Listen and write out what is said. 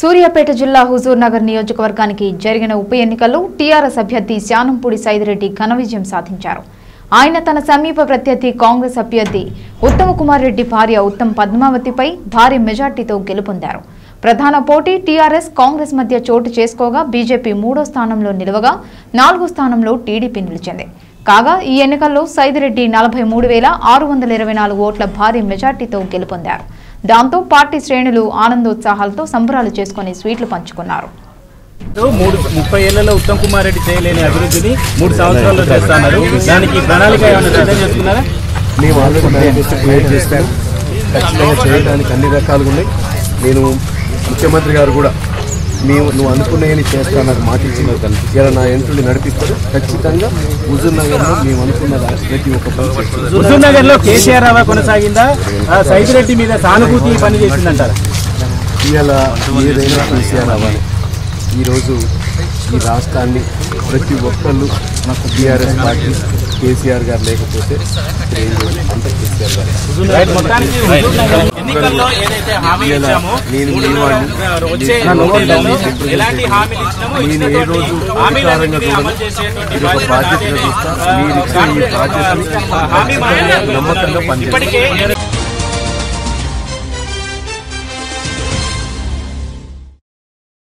సూర్యాపేట జిల్లా హుజూర్ నగర్ నియోజకవర్గానికి జరిగిన ఉప ఎన్నికల్లో టీఆర్ఎస్ అభ్యర్థి శానంపూడి సైదిరెడ్డి ఘన విజయం సాధించారు. ఆయన తన సమీప ప్రత్యర్థి కాంగ్రెస్ అభ్యర్థి ఉత్తమ కుమార్ రెడ్డి భార్య ఉత్తమ్ పద్మావతిపై భారీ మెజార్టీతో గెలుపొందారు. ప్రధాన పోటీ టీఆర్ఎస్ కాంగ్రెస్ మధ్య చోటు చేసుకోగా బీజేపీ మూడో స్థానంలో నిలవగా నాలుగో స్థానంలో టీడీపీ నిలిచింది. కాగా ఈ ఎన్నికల్లో సైదిరెడ్డి నలభై మూడు వేల ఆరు వందల ఇరవై నాలుగు ఓట్ల భారీ మెజార్టీతో గెలుపొందారు. దాంతో పార్టీ శ్రేణులు ఆనందోత్సాహాలతో సంబరాలు చేసుకుని స్వీట్లు పంచుకున్నారు. మూడు ముప్పై ఏళ్ళలో ఉత్తమ్ కుమార్ రెడ్డి చేయలేని అభివృద్ధిని మూడు సంవత్సరాల్లో చేస్తున్నారు. దానికి ప్రణాళిక ఏమైనా సిద్ధం చేసుకున్నారా? మేము ఆల్రెడీ మేనిఫెస్టో క్రియేట్ చేస్తాం ఖచ్చితంగా చేయడానికి అన్ని రకాలుగా ఉన్నాయి. నేను ముఖ్యమంత్రి గారు కూడా మేము నువ్వు అనుకునేవి చేస్తా నాకు మాట ఇచ్చినారు కలిసి ఇలా నా ఎంట్రుని నడిపిస్తారు. ఖచ్చితంగా హుజూర్ నగర్లో మేము అనుకున్న ప్రతి ఒక్క. హుజూర్ నగర్లో కేసీఆర్ హవా కొనసాగిందా? సైదిరెడ్డి మీద సానుభూతి పని చేసిందంటారా? ఇవాళ ఏదైనా కేసీఆర్ అవ్వాలి ఈరోజు ఈ రాష్ట్రాన్ని ప్రతి ఒక్కళ్ళు నాకు టీఆర్ఎస్ పార్టీ కేసీఆర్ గారు లేకపోతే. అంతా కేసీఆర్ గారు ఎన్నికల్లో ఏదైతే ఇచ్చామో మూడు. వచ్చే ఎలాంటి హామీలు ఇచ్చినామో ఇచ్చినటువంటి హామీలన్నింటినీ అమలు చేసేటువంటి బాధ్యత. ఆ, హామీ. ఇప్పటికే